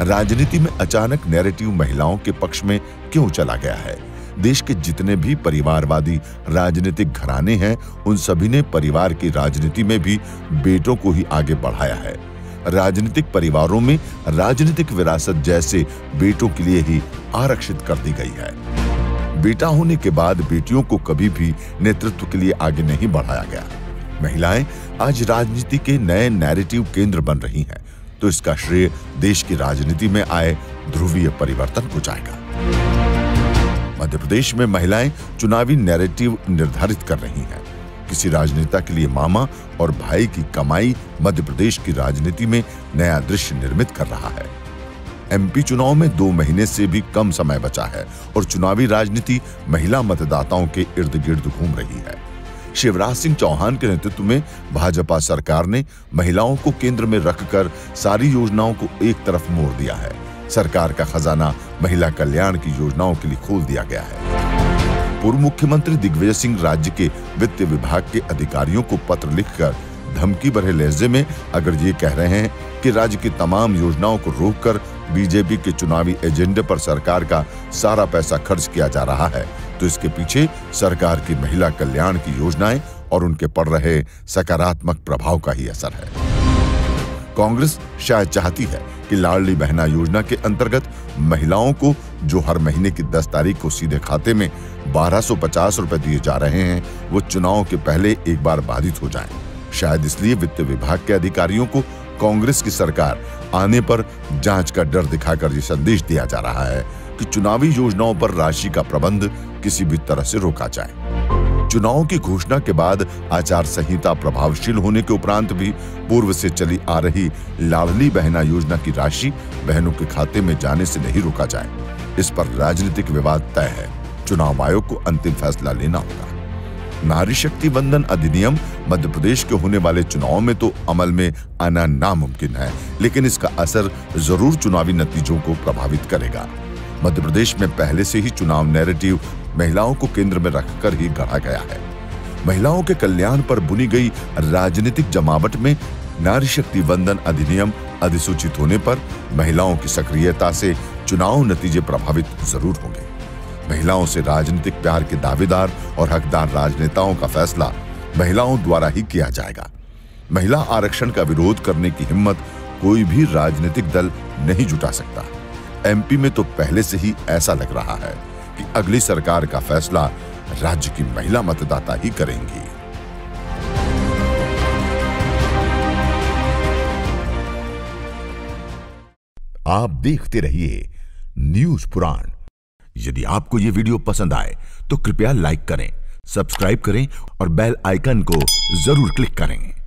राजनीति में अचानक नैरेटिव महिलाओं के पक्ष में क्यों चला गया है? देश के जितने भी परिवारवादी राजनीतिक घराने हैं, उन सभी ने परिवार की राजनीति में भी बेटों को ही आगे बढ़ाया है। राजनीतिक परिवारों में राजनीतिक विरासत जैसे बेटों के लिए ही आरक्षित कर दी गई है। बेटा होने के बाद बेटियों को कभी भी नेतृत्व के लिए आगे नहीं बढ़ाया गया। महिलाएँ आज राजनीति के नए नैरेटिव केंद्र बन रही हैं। तो इसका श्रेय देश की राजनीति में आए ध्रुवीय परिवर्तन को जाएगा। मध्य प्रदेश में महिलाएँ चुनावी नैरेटिव निर्धारित कर रही हैं। किसी राजनेता के लिए मामा और भाई की कमाई मध्य प्रदेश की राजनीति में नया दृश्य निर्मित कर रहा है। एमपी चुनाव में दो महीने से भी कम समय बचा है और चुनावी राजनीति महिला मतदाताओं के इर्द गिर्द घूम रही है। शिवराज सिंह चौहान के नेतृत्व में भाजपा सरकार ने महिलाओं को केंद्र में रखकर सारी योजनाओं को एक तरफ़ मोड़ दिया है। सरकार का खजाना महिला कल्याण की योजनाओं के लिए खोल दिया गया है। पूर्व मुख्यमंत्री दिग्विजय सिंह राज्य के वित्त विभाग के अधिकारियों को पत्र लिखकर धमकी भरे लहजे में अगर ये कह रहे हैं कि राज्य की तमाम योजनाओं को रोककर बीजेपी के चुनावी एजेंडे पर सरकार का सारा पैसा खर्च किया जा रहा है तो इसके पीछे सरकार की महिला कल्याण की योजनाएँ और उनके पड़ रहे सकारात्मक प्रभाव का ही असर है कांग्रेस शायद चाहती है कि लाडली बहना योजना के अंतर्गत महिलाओं को जो हर महीने की 10 तारीख को सीधे खाते में 1250 रुपए दिए जा रहे हैं, वो चुनाव के पहले एक बार बाधित हो जाएँ। शायद इसलिए वित्त विभाग के अधिकारियों को कांग्रेस की सरकार आने पर जाँच का डर दिखाकर ये संदेश दिया जा रहा है कि चुनावी योजनाओं पर राशि का प्रबंध किसी भी तरह से रोका जाए। चुनाव की घोषणा के बाद आचार संहिता प्रभावशील होने के उपरांत भी पूर्व से चली आ रही लाडली बहना योजना की राशि बहनों के खाते में जाने से नहीं रोका जाए। इस पर राजनीतिक विवाद तय है। चुनाव आयोग को अंतिम फैसला लेना होगा। नारी शक्ति बंधन अधिनियम मध्य प्रदेश के होने वाले चुनाव में तो अमल में आना नामुमकिन है, लेकिन इसका असर ज़रूर चुनावी नतीजों को प्रभावित करेगा। मध्य प्रदेश में पहले से ही चुनाव नैरेटिव महिलाओं को केंद्र में रखकर ही गढ़ा गया है। महिलाओं के कल्याण पर बुनी गई राजनीतिक जमावट में नारी शक्ति वंदन अधिनियम अधिसूचित होने पर महिलाओं की सक्रियता से चुनाव नतीजे प्रभावित ज़रूर होंगे। महिलाओं से राजनीतिक प्यार के दावेदार और हकदार राजनेताओं का फैसला महिलाओं द्वारा ही किया जाएगा। महिला आरक्षण का विरोध करने की हिम्मत कोई भी राजनीतिक दल नहीं जुटा सकता। एमपी में तो पहले से ही ऐसा लग रहा है कि अगली सरकार का फैसला राज्य की महिला मतदाता ही करेंगी। आप देखते रहिए न्यूज़ पुराण। यदि आपको यह वीडियो पसंद आए तो कृपया लाइक करें, सब्सक्राइब करें और बेल आइकन को ज़रूर क्लिक करें।